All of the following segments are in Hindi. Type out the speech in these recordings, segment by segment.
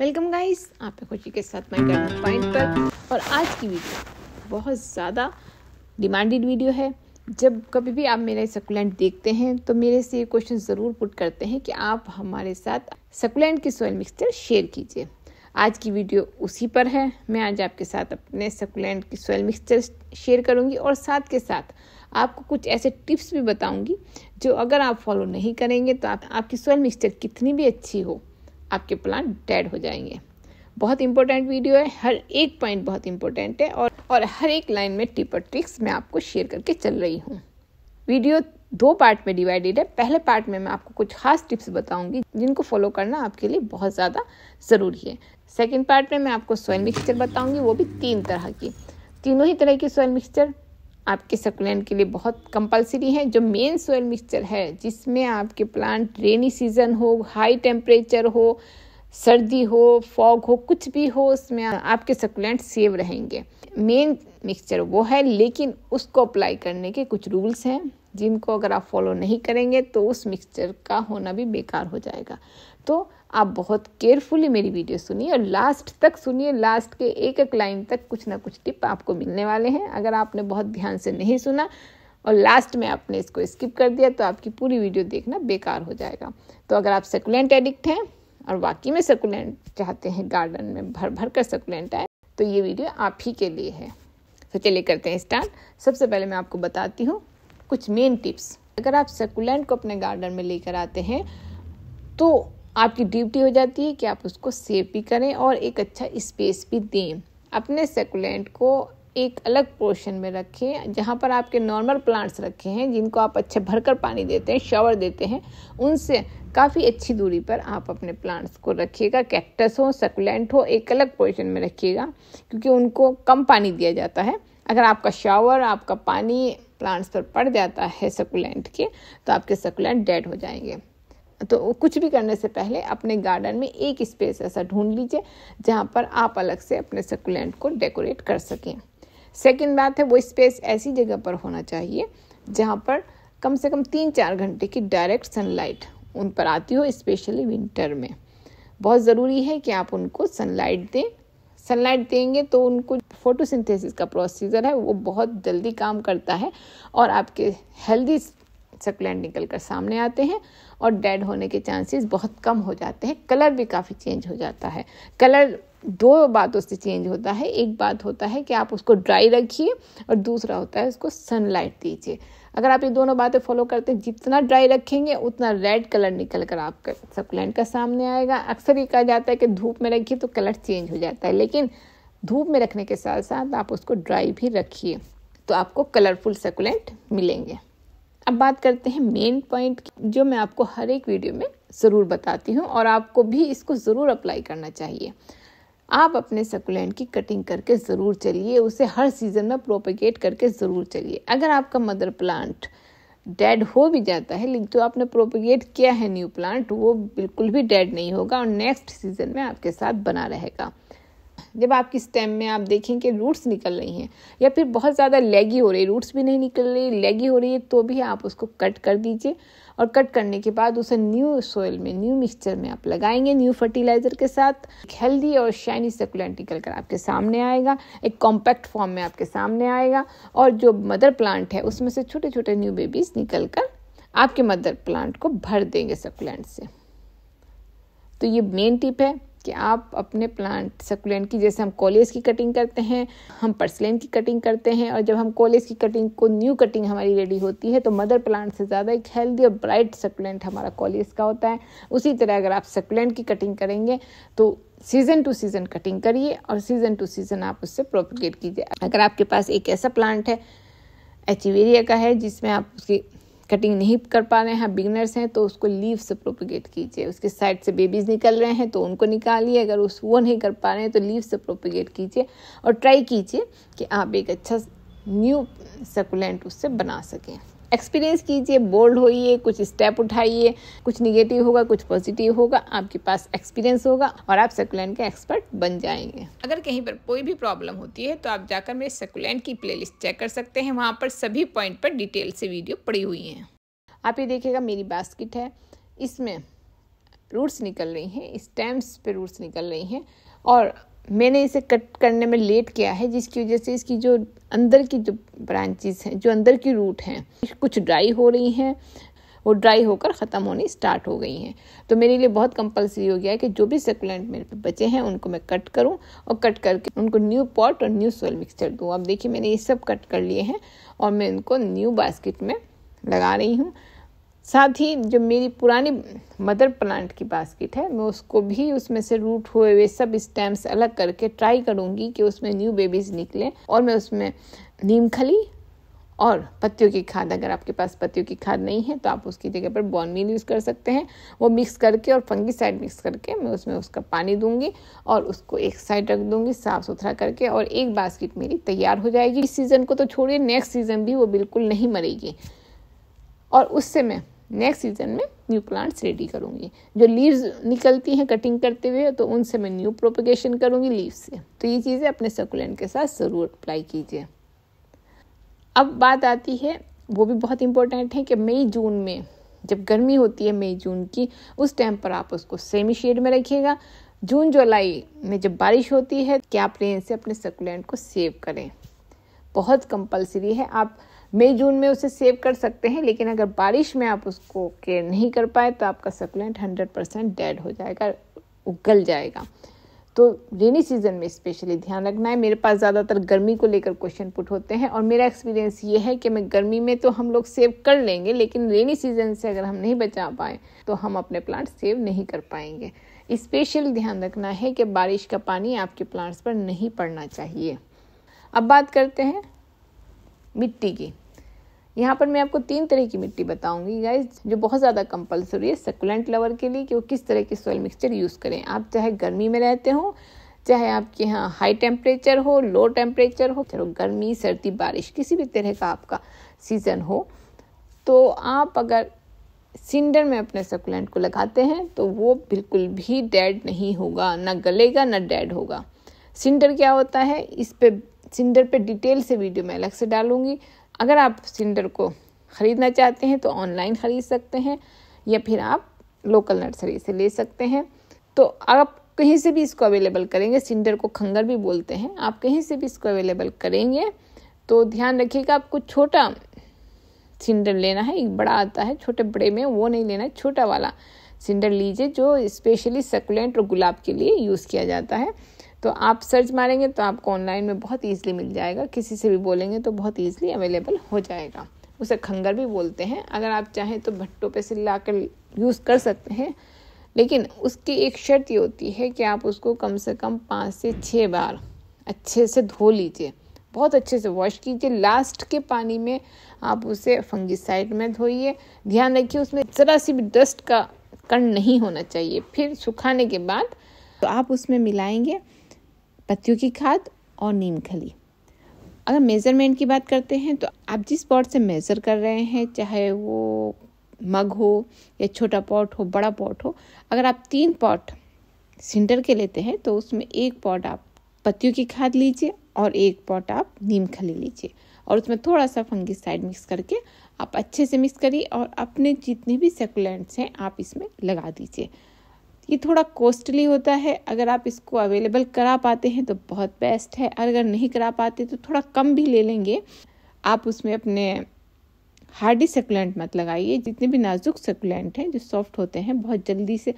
वेलकम गाइस आपके खुशी के साथ मैं गार्डन पॉइंट पर। और आज की वीडियो बहुत ज़्यादा डिमांडेड वीडियो है। जब कभी भी आप मेरे सकुलेंट देखते हैं तो मेरे से ये क्वेश्चन ज़रूर पुट करते हैं कि आप हमारे साथ सकुलेंट की सोयल मिक्सचर शेयर कीजिए। आज की वीडियो उसी पर है। मैं आज आपके साथ अपने सकुलेंट की सोयल मिक्सचर शेयर करूँगी और साथ के साथ आपको कुछ ऐसे टिप्स भी बताऊँगी जो अगर आप फॉलो नहीं करेंगे तो आप, आपकी सोयल मिक्सचर कितनी भी अच्छी हो आपके प्लांट डेड हो जाएँगे। बहुत इंपॉर्टेंट वीडियो है, हर एक पॉइंट बहुत इंपॉर्टेंट है और और हर एक लाइन में टिप और ट्रिक्स मैं आपको शेयर करके चल रही हूँ। वीडियो दो पार्ट में डिवाइडेड है। पहले पार्ट में मैं आपको कुछ खास टिप्स बताऊँगी जिनको फॉलो करना आपके लिए बहुत ज़्यादा ज़रूरी है। सेकेंड पार्ट में मैं आपको सॉइल मिक्सचर बताऊँगी, वो भी तीन तरह की। तीनों ही तरह की सॉइल मिक्सचर आपके सकुलेंट के लिए बहुत कंपलसरी है, जो मेन सोयल मिक्सचर है, जिसमें आपके प्लांट रेनी सीज़न हो हाई टेम्परेचर हो, सर्दी हो फॉग हो, कुछ भी हो, उसमें आपके सकुलेंट सेव रहेंगे। मेन मिक्सचर वो है, लेकिन उसको अप्लाई करने के कुछ रूल्स हैं, जिनको अगर आप फॉलो नहीं करेंगे तो उस मिक्सचर का होना भी बेकार हो जाएगा। तो आप बहुत केयरफुली मेरी वीडियो सुनिए और लास्ट तक सुनिए लास्ट के एक एक लाइन तक कुछ ना कुछ टिप आपको मिलने वाले हैं। अगर आपने बहुत ध्यान से नहीं सुना और लास्ट में आपने इसको स्किप कर दिया तो आपकी पूरी वीडियो देखना बेकार हो जाएगा। तो अगर आप सेकुलेंट एडिक्ट हैं और वाकई में सेकुलेंट चाहते हैं गार्डन में भर भर कर सेकुलेंट आए तो ये वीडियो आप ही के लिए है। तो चलिए करते हैं स्टार्ट सबसे पहले मैं आपको बताती हूँ कुछ मेन टिप्स अगर आप सेकुलेंट को अपने गार्डन में लेकर आते हैं तो आपकी ड्यूटी हो जाती है कि आप उसको सेव भी करें और एक अच्छा स्पेस भी दें। अपने सेकुलेंट को एक अलग पोर्शन में रखें, जहाँ पर आपके नॉर्मल प्लांट्स रखे हैं, जिनको आप अच्छे भरकर पानी देते हैं शावर देते हैं, उनसे काफ़ी अच्छी दूरी पर आप अपने प्लांट्स को रखिएगा। कैक्टस हो सकुलेंट हो, एक अलग पोजिशन में रखिएगा, क्योंकि उनको कम पानी दिया जाता है। अगर आपका शावर आपका पानी प्लांट्स पर पड़ जाता है सकुलेंट के तो आपके सकुलेंट डेड हो जाएँगे। तो कुछ भी करने से पहले अपने गार्डन में एक स्पेस ऐसा ढूंढ लीजिए, जहाँ पर आप अलग से अपने सकुलेंट को डेकोरेट कर सकें। सेकेंड बात है, वो स्पेस ऐसी जगह पर होना चाहिए, जहाँ पर कम से कम तीन चार घंटे की डायरेक्ट सनलाइट उन पर आती हो स्पेशली विंटर में। बहुत ज़रूरी है कि आप उनको सनलाइट दें। सनलाइट देंगे तो उनको फोटोसिंथेसिस का प्रोसीजर है, वो बहुत जल्दी काम करता है और आपके हेल्दी सक्लेंट निकल कर सामने आते हैं। और डेड होने के चांसेस बहुत कम हो जाते हैं। कलर भी काफ़ी चेंज हो जाता है। कलर दो बातों से चेंज होता है। एक बात होता है कि आप उसको ड्राई रखिए और दूसरा होता है उसको सनलाइट दीजिए। अगर आप ये दोनों बातें फॉलो करते हैं, जितना ड्राई रखेंगे, उतना रेड कलर निकल कर आपका सकुलेंट का सामने आएगा। अक्सर ये कहा जाता है कि धूप में रखिए तो कलर चेंज हो जाता है, लेकिन धूप में रखने के साथ साथ आप उसको ड्राई भी रखिए तो आपको कलरफुल सकुलेंट मिलेंगे। अब बात करते हैं मेन पॉइंट जो मैं आपको हर एक वीडियो में ज़रूर बताती हूँ और आपको भी इसको ज़रूर अप्लाई करना चाहिए। आप अपने सकुलेंट की कटिंग करके ज़रूर चलिए, उसे हर सीज़न में प्रोपेगेट करके ज़रूर चलिए। अगर आपका मदर प्लांट डेड हो भी जाता है, लेकिन जो आपने प्रोपेगेट किया है न्यू प्लांट वो बिल्कुल भी डेड नहीं होगा और नेक्स्ट सीज़न में आपके साथ बना रहेगा। जब आपकी स्टेम में आप देखें कि रूट्स निकल रही हैं, या फिर बहुत ज़्यादा लेगी हो रही है रूट्स भी नहीं निकल रही लेगी हो रही है तो भी आप उसको कट कर दीजिए और कट करने के बाद उसे न्यू सोयल में न्यू मिक्सचर में आप लगाएँगे न्यू फर्टिलाइज़र के साथ। हेल्दी और शाइनी सकुलेंट निकल कर आपके सामने आएगा, एक कॉम्पैक्ट फॉर्म में आपके सामने आएगा और जो मदर प्लांट है, उसमें से छोटे छोटे न्यू बेबीज निकल कर आपके मदर प्लांट को भर देंगे सकुलेंट से। तो ये मेन टिप है। कि आप अपने प्लांट सकुलेंट की, जैसे हम कॉलेज की कटिंग करते हैं, हम पर्सलेन की कटिंग करते हैं, और जब हम कॉलेज की कटिंग को न्यू कटिंग हमारी रेडी होती है तो मदर प्लांट से ज़्यादा एक हेल्दी और ब्राइट सकुलेंट हमारा कॉलेज का होता है। उसी तरह अगर आप सकुलेंट की कटिंग करेंगे तो सीज़न टू सीज़न कटिंग करिए, और सीज़न टू सीज़न आप उससे प्रोपिकेट कीजिए। अगर आपके पास एक ऐसा प्लांट है एचिवेरिया का है, जिसमें आप उसकी कटिंग नहीं कर पा रहे हैं बिगनर्स हैं तो उसको लीव से प्रोपिगेट कीजिए। उसके साइड से बेबीज निकल रहे हैं तो उनको निकालिए। अगर उस वो नहीं कर पा रहे हैं तो लीव से प्रोपिगेट कीजिए और ट्राई कीजिए कि आप एक अच्छा न्यू सर्कुलेंट उससे बना सकें। एक्सपीरियंस कीजिए बोल्ड होइए कुछ स्टेप उठाइए कुछ निगेटिव होगा कुछ पॉजिटिव होगा आपके पास एक्सपीरियंस होगा और आप सेकुलेंट के एक्सपर्ट बन जाएँगे। अगर कहीं पर कोई भी प्रॉब्लम होती है तो आप जाकर मेरे सेकुलेंट की प्लेलिस्ट चेक कर सकते हैं। वहाँ पर सभी पॉइंट पर डिटेल से वीडियो पड़ी हुई हैं। आप ये देखिएगा मेरी बास्किट है। इसमें रूट्स निकल रही हैं स्टेम्स पे रूट्स निकल रही हैं और मैंने इसे कट करने में लेट किया है, जिसकी वजह से इसकी जो अंदर की जो ब्रांचेस हैं, जो अंदर की रूट हैं, कुछ ड्राई हो रही हैं, वो ड्राई होकर ख़त्म होनी स्टार्ट हो गई हैं। तो मेरे लिए बहुत कंपलसरी हो गया है कि जो भी सेकुलेंट मेरे पे बचे हैं, उनको मैं कट करूँ और कट करके उनको न्यू पॉट और न्यू सोयल मिक्सचर दूँ। अब देखिए, मैंने ये सब कट कर लिए हैं और मैं इनको न्यू बास्केट में लगा रही हूँ। साथ ही जो मेरी पुरानी मदर प्लांट की बास्केट है, मैं उसको भी उसमें से रूट हुए हुए सब स्टेम्स अलग करके ट्राई करूँगी कि उसमें न्यू बेबीज निकले और मैं उसमें नीम खली और पत्तियों की खाद, अगर आपके पास पत्तियों की खाद नहीं है तो आप उसकी जगह पर बॉन मील यूज़ कर सकते हैं। वो मिक्स करके और फंगी साइड मिक्स करके मैं उसमें उसका पानी दूँगी और उसको एक साइड रख दूँगी साफ़ सुथरा करके और एक बास्केट मेरी तैयार हो जाएगी। इस सीज़न को तो छोड़िए नेक्स्ट सीज़न भी वो बिल्कुल नहीं मरेगी। और उससे मैं नेक्स्ट सीज़न में न्यू प्लांट्स रेडी करूँगी। जो लीव्स निकलती हैं कटिंग करते हुए तो उनसे मैं न्यू प्रोपगेशन करूँगी लीव्स से। तो ये चीज़ें अपने सकुलेंट के साथ ज़रूर अप्लाई कीजिए। अब बात आती है, वो भी बहुत इंपॉर्टेंट है कि मई, जून में जब गर्मी होती है मई, जून की, उस टाइम पर आप उसको सेमी शेड में रखिएगा। जून, जुलाई में जब बारिश होती है, क्या आप रेन से अपने सर्कुलेंट को सेव करें? बहुत कंपलसरी है। आप मई, जून में उसे सेव कर सकते हैं, लेकिन अगर बारिश में आप उसको केयर नहीं कर पाए तो आपका सकुलेंट हंड्रेड परसेंट डेड हो जाएगा, उगल जाएगा। तो रेनी सीज़न में स्पेशली ध्यान रखना है। मेरे पास ज़्यादातर गर्मी को लेकर क्वेश्चन पुट होते हैं, और मेरा एक्सपीरियंस ये है कि मैं गर्मी में तो हम लोग सेव कर लेंगे, लेकिन रेनी सीज़न से अगर हम नहीं बचा पाए तो हम अपने प्लांट सेव नहीं कर पाएँगे। स्पेशल ध्यान रखना है कि बारिश का पानी आपके प्लांट्स पर नहीं पड़ना चाहिए। अब बात करते हैं मिट्टी की। यहाँ पर मैं आपको तीन तरह की मिट्टी बताऊँगी गाइज़ जो बहुत ज़्यादा कंपलसरी है सकुलेंट लवर के लिए कि वो किस तरह की सॉइल मिक्सचर यूज़ करें। आप चाहे गर्मी में रहते हो, चाहे आपके यहाँ हाई टेम्परेचर हो लो टेम्परेचर हो चलो गर्मी, सर्दी, बारिश, किसी भी तरह का आपका सीज़न हो तो आप अगर सिंडर में अपने सकुलेंट को लगाते हैं तो वो बिल्कुल भी डेड नहीं होगा, ना गलेगा, ना डेड होगा। सिंडर क्या होता है? इस पे सिंडर पे डिटेल से वीडियो मैं अलग से डालूँगी। अगर आप सिलेंडर को ख़रीदना चाहते हैं तो ऑनलाइन ख़रीद सकते हैं, या फिर आप लोकल नर्सरी से ले सकते हैं। तो आप कहीं से भी इसको अवेलेबल करेंगे सिंडर को खंगर भी बोलते हैं, आप कहीं से भी इसको अवेलेबल करेंगे तो ध्यान रखिएगा, आपको छोटा सिंडर लेना है, एक बड़ा आता है, छोटे बड़े में वो नहीं लेना है, छोटा वाला सिंडर लीजिए, जो स्पेशली सकुलेंट और गुलाब के लिए यूज़ किया जाता है। तो आप सर्च मारेंगे तो आपको ऑनलाइन में बहुत ईजिली मिल जाएगा। किसी से भी बोलेंगे तो बहुत ईजिली अवेलेबल हो जाएगा। उसे खंगर भी बोलते हैं। अगर आप चाहें तो भट्टों पे सिला कर यूज़ कर सकते हैं। लेकिन उसकी एक शर्त ये होती है कि आप उसको कम से कम पाँच से छः बार अच्छे से धो लीजिए। बहुत अच्छे से वॉश कीजिए। लास्ट के पानी में आप उसे फंगिसाइड में धोइए। ध्यान रखिए उसमें ज़रा सी भी डस्ट का कण नहीं होना चाहिए। फिर सुखाने के बाद तो आप उसमें मिलाएँगे। पत्तियों की खाद और नीम खली। अगर मेज़रमेंट की बात करते हैं तो आप जिस पॉट से मेज़र कर रहे हैं, चाहे वो मग हो या छोटा पॉट हो, बड़ा पॉट हो, अगर आप तीन पॉट सिंटर के लेते हैं तो उसमें एक पॉट आप पत्तियों की खाद लीजिए और एक पॉट आप नीम खली लीजिए। और उसमें थोड़ा सा फंगी साइड मिक्स करके आप अच्छे से मिक्स करिए और अपने जितने भी सेकुलेंट्स हैं, आप इसमें लगा दीजिए। ये थोड़ा कॉस्टली होता है। अगर आप इसको अवेलेबल करा पाते हैं तो बहुत बेस्ट है। अगर नहीं करा पाते तो थोड़ा कम भी ले लेंगे। आप उसमें अपने हार्डी सेकुलेंट मत लगाइए। जितने भी नाजुक सेकुलेंट हैं, जो सॉफ्ट होते हैं, बहुत जल्दी से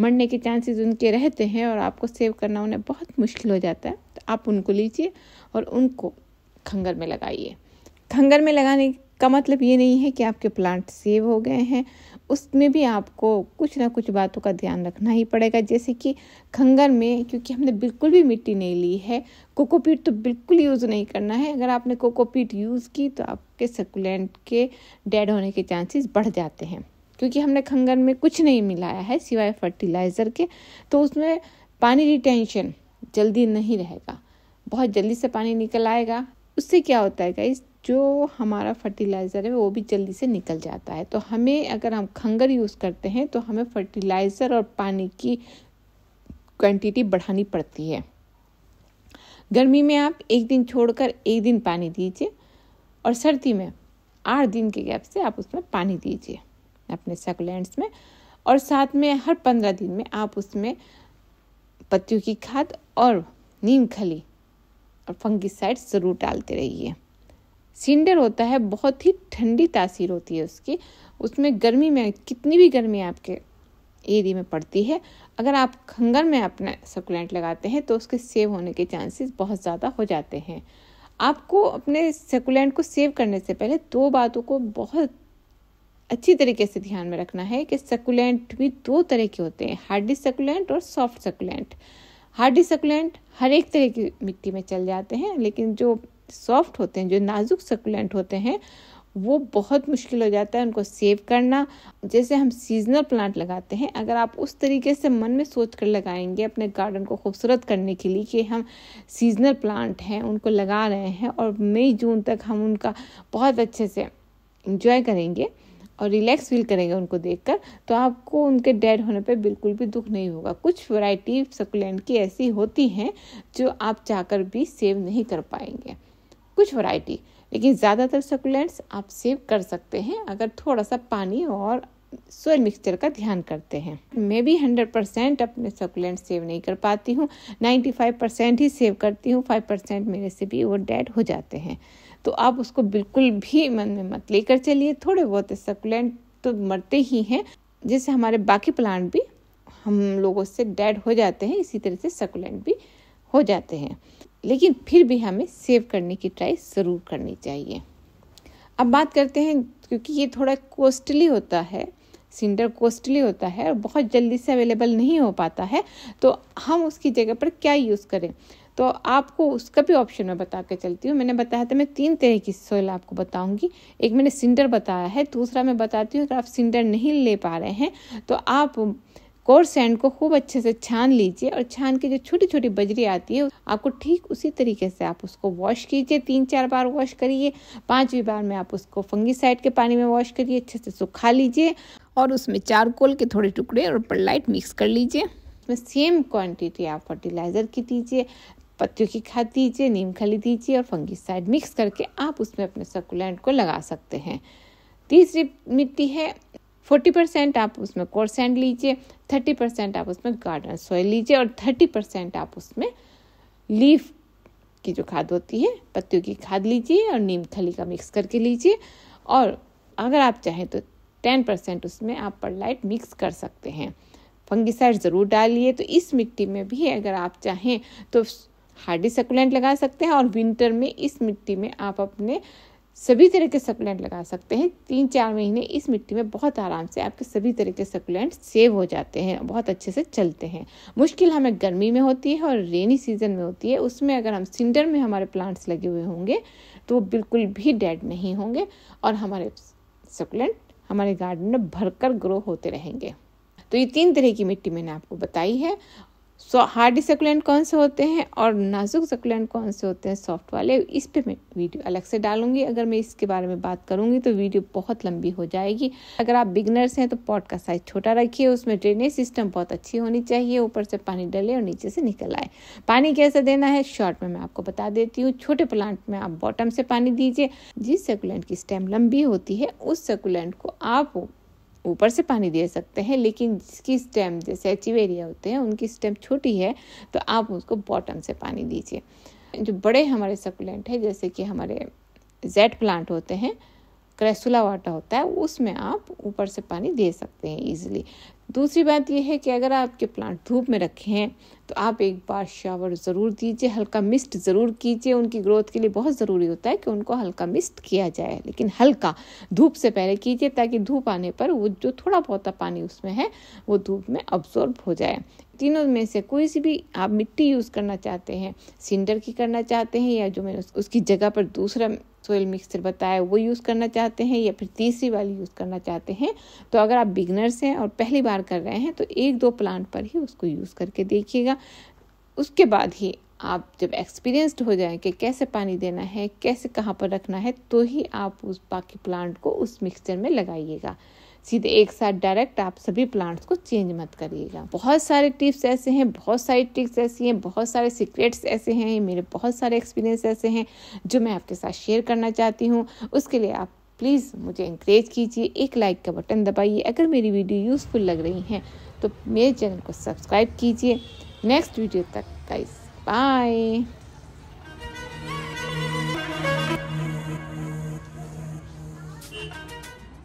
मरने के चांसेस उनके रहते हैं और आपको सेव करना उन्हें बहुत मुश्किल हो जाता है। तो आप उनको लीजिए और उनको खंगर में लगाइए। खंगर में लगाने का मतलब ये नहीं है कि आपके प्लांट सेव हो गए हैं उसमें भी आपको कुछ ना कुछ बातों का ध्यान रखना ही पड़ेगा। जैसे कि खंगर में, क्योंकि हमने बिल्कुल भी मिट्टी नहीं ली है कोकोपीट तो बिल्कुल यूज़ नहीं करना है। अगर आपने कोकोपीट यूज़ की तो आपके सकुलेंट के डेड होने के चांसेस बढ़ जाते हैं। क्योंकि हमने खंगर में कुछ नहीं मिलाया है सिवाय फर्टिलाइज़र के तो उसमें पानी रिटेंशन जल्दी नहीं रहेगा। बहुत जल्दी से पानी निकल आएगा उससे क्या होता है गाइस जो हमारा फर्टिलाइज़र है, वो भी जल्दी से निकल जाता है। तो हमें अगर हम खंगर यूज़ करते हैं तो हमें फर्टिलाइज़र और पानी की क्वांटिटी बढ़ानी पड़ती है। गर्मी में आप एक दिन छोड़कर एक दिन पानी दीजिए और सर्दी में आठ दिन के गैप से आप उसमें पानी दीजिए अपने सकुलेंट्स में। और साथ में हर पंद्रह दिन में आप उसमें पत्तियों की खाद और नीम खली और फंगिसाइड ज़रूर डालते रहिए। सिंडर होता है, बहुत ही ठंडी तासीर होती है उसकी। उसमें गर्मी में, कितनी भी गर्मी आपके एरिया में पड़ती है, अगर आप खंगर में अपना सकुलेंट लगाते हैं तो उसके सेव होने के चांसेस बहुत ज़्यादा हो जाते हैं। आपको अपने सकुलेंट को सेव करने से पहले दो बातों को बहुत अच्छी तरीके से ध्यान में रखना है कि सकुलेंट भी दो तरह के होते हैं, हार्डी सकुलेंट और सॉफ्ट सकुलेंट हार्डी सकुलेंट हर एक तरह की मिट्टी में चल जाते हैं, लेकिन जो सॉफ्ट होते हैं, जो नाजुक सकुलेंट होते हैं, वो बहुत मुश्किल हो जाता है उनको सेव करना। जैसे हम सीजनल प्लांट लगाते हैं, अगर आप उस तरीके से मन में सोच कर लगाएँगे अपने गार्डन को खूबसूरत करने के लिए कि हम सीजनल प्लांट हैं, उनको लगा रहे हैं और मई, जून तक हम उनका बहुत अच्छे से इंजॉय करेंगे और रिलैक्स फील करेंगे उनको देखकर तो आपको उनके डेड होने पे बिल्कुल भी दुख नहीं होगा। कुछ वैरायटी सकुलेंट की ऐसी होती हैं जो आप चाहकर भी सेव नहीं कर पाएँगे। कुछ वैरायटी लेकिन ज़्यादातर सकुलेंट्स आप सेव कर सकते हैं अगर थोड़ा सा पानी और सोयल मिक्सचर का ध्यान करते हैं। मैं भी हंड्रेड परसेंट अपने सकुलेंट सेव नहीं कर पाती हूँ। नाइन्टी फाइव परसेंट ही सेव करती हूँ। फाइव परसेंट मेरे से भी वो डेड हो जाते हैं। तो आप उसको बिल्कुल भी मन में मत लेकर चलिए। थोड़े बहुत सकुलेंट तो मरते ही हैं। जैसे हमारे बाकी प्लांट भी, हम लोगों से डेड हो जाते हैं, इसी तरह से सकुलेंट भी हो जाते हैं। लेकिन फिर भी हमें सेव करने की ट्राई ज़रूर करनी चाहिए। अब बात करते हैं, क्योंकि ये थोड़ा कॉस्टली होता है सिंडर कॉस्टली होता है और बहुत जल्दी से अवेलेबल नहीं हो पाता है तो हम उसकी जगह पर क्या यूज़ करें? तो आपको उसका भी ऑप्शन मैं बता के चलती हूँ। मैंने बताया था, मैं तीन तरह की सोयल आपको बताऊँगी। एक मैंने सिंडर बताया है, दूसरा मैं बताती हूँ, अगर आप सिंडर नहीं ले पा रहे हैं तो आप कोर सैंड को खूब अच्छे से छान लीजिए और छान के जो छोटी छोटी बजरी आती है, आपको ठीक उसी तरीके से आप उसको वॉश कीजिए। तीन चार बार वॉश करिए। पांचवी बार में आप उसको फंगीसाइड के पानी में वॉश करिए, अच्छे से सुखा लीजिए और उसमें चारकोल के थोड़े टुकड़े और परलाइट मिक्स कर लीजिए। उसमें सेम क्वांटिटी आप फर्टिलाइज़र की दीजिए। पत्तियों की खाद दीजिए, नीम खली दीजिए और फंगीसाइड मिक्स करके आप उसमें अपने सकुलेंट को लगा सकते हैं। तीसरी मिट्टी है फोर्टी परसेंट आप उसमें कोर सैंड लीजिए थर्टी परसेंट आप उसमें गार्डन सॉइल लीजिए और थर्टी परसेंट आप उसमें लीफ की जो खाद होती है, पत्तियों की खाद लीजिए और नीम खली का मिक्स करके लीजिए और अगर आप चाहें तो टेन परसेंट उसमें आप परलाइट मिक्स कर सकते हैं। फंगिसाइड ज़रूर डालिए तो इस मिट्टी में भी अगर आप चाहें तो हार्डी सकुलेंट लगा सकते हैं और विंटर में इस मिट्टी में आप अपने सभी तरह के सकुलेंट लगा सकते हैं। तीन चार महीने इस मिट्टी में बहुत आराम से आपके सभी तरह के सकुलेंट सेव हो जाते हैं, बहुत अच्छे से चलते हैं। मुश्किल हमें गर्मी में होती है और रेनी सीज़न में होती है। उसमें अगर हम सिंडर में हमारे प्लांट्स लगे हुए होंगे तो वो बिल्कुल भी डेड नहीं होंगे और हमारे सकुलेंट हमारे गार्डन में भरकर ग्रो होते रहेंगे। तो ये तीन तरह की मिट्टी मैंने आपको बताई है सो हार्डी सकुलेंट कौन से होते हैं और नाजुक सकुलेंट कौन से होते हैं? सॉफ्ट वाले, इस पे मैं वीडियो अलग से डालूँगी। अगर मैं इसके बारे में बात करूँगी तो वीडियो बहुत लंबी हो जाएगी। अगर आप बिगनर्स हैं तो पॉट का साइज़ छोटा रखिए। उसमें ड्रेनेज सिस्टम बहुत अच्छी होनी चाहिए। ऊपर से पानी डले और नीचे से निकल आए। पानी कैसे देना है? शॉर्ट में मैं आपको बता देती हूँ। छोटे प्लांट में आप बॉटम से पानी दीजिए। जिस सेकुलेंट की स्टेम लंबी होती है, उस सेकुलेंट को आप ऊपर से पानी दे सकते हैं, लेकिन जिसकी स्टेम जैसे एचिवेरिया होते हैं, उनकी स्टेम छोटी है तो आप उसको बॉटम से पानी दीजिए। जो बड़े हमारे सकुलेंट हैं, जैसे कि हमारे जेड प्लांट होते हैं क्रेसुला वाटर होता है, उसमें आप ऊपर से पानी दे सकते हैं इजीली दूसरी बात यह है कि अगर आपके प्लांट धूप में रखे हैं तो आप एक बार शावर ज़रूर दीजिए, हल्का मिस्ट ज़रूर कीजिए। उनकी ग्रोथ के लिए बहुत ज़रूरी होता है कि उनको हल्का मिस्ट किया जाए, लेकिन हल्का धूप से पहले कीजिए ताकि धूप आने पर वो जो थोड़ा बहुत पानी उसमें है, वो धूप में अब्जॉर्ब हो जाए। तीनों में से कोई सी भी आप मिट्टी यूज़ करना चाहते हैं सिंडर की करना चाहते हैं या जो मैंने उसकी जगह पर दूसरा सोयल मिक्सचर बताया, वो यूज़ करना चाहते हैं या फिर तीसरी वाली यूज़ करना चाहते हैं तो अगर आप बिगनर्स हैं और पहली बार कर रहे हैं तो एक दो प्लांट पर ही उसको यूज़ करके देखिएगा। उसके बाद ही आप जब एक्सपीरियंस्ड हो जाए कि कैसे पानी देना है, कैसे कहाँ पर रखना है तो ही आप उस बाकी प्लांट को उस मिक्सचर में लगाइएगा। सीधे एक साथ डायरेक्ट आप सभी प्लांट्स को चेंज मत करिएगा। बहुत सारे टिप्स ऐसे हैं, बहुत सारी टिप्स ऐसी हैं, बहुत सारे सीक्रेट्स ऐसे हैं मेरे बहुत सारे एक्सपीरियंस ऐसे हैं जो मैं आपके साथ शेयर करना चाहती हूँ। उसके लिए आप प्लीज़ मुझे इंकरेज कीजिए, एक लाइक का बटन दबाइए। अगर मेरी वीडियो यूज़फुल लग रही हैं तो मेरे चैनल को सब्सक्राइब कीजिए। नेक्स्ट वीडियो तक गाइस बाय